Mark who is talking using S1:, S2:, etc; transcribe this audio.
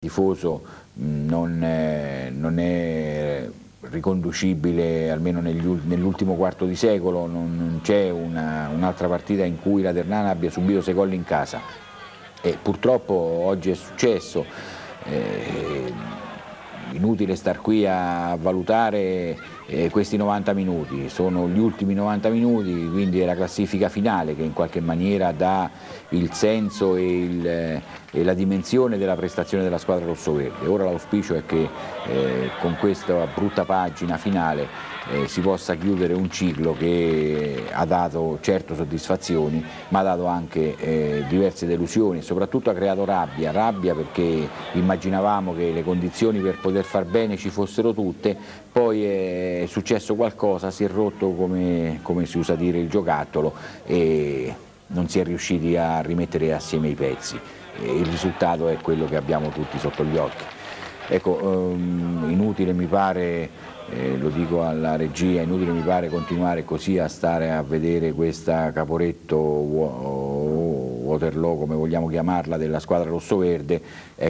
S1: tifoso non, eh, non è riconducibile almeno nell'ultimo quarto di secolo, non, non c'è un'altra un partita in cui la Ternana abbia subito sei gol in casa. E purtroppo oggi è successo, eh, inutile star qui a valutare eh, questi 90 minuti, sono gli ultimi 90 minuti, quindi è la classifica finale che in qualche maniera dà il senso e, il, eh, e la dimensione della prestazione della squadra rossoverde. Ora l'auspicio è che eh, con questa brutta pagina finale eh, si possa chiudere un ciclo che ha dato certo soddisfazioni ma ha dato anche eh, diverse delusioni e soprattutto ha creato rabbia, rabbia perché immaginavamo che le condizioni per poter far bene ci fossero tutte, poi è successo qualcosa, si è rotto come, come si usa dire il giocattolo e non si è riusciti a rimettere assieme i pezzi e il risultato è quello che abbiamo tutti sotto gli occhi. Ecco, um, inutile mi pare, eh, lo dico alla regia, inutile mi pare continuare così a stare a vedere questa Caporetto Waterloo, come vogliamo chiamarla, della squadra rossoverde. Ecco,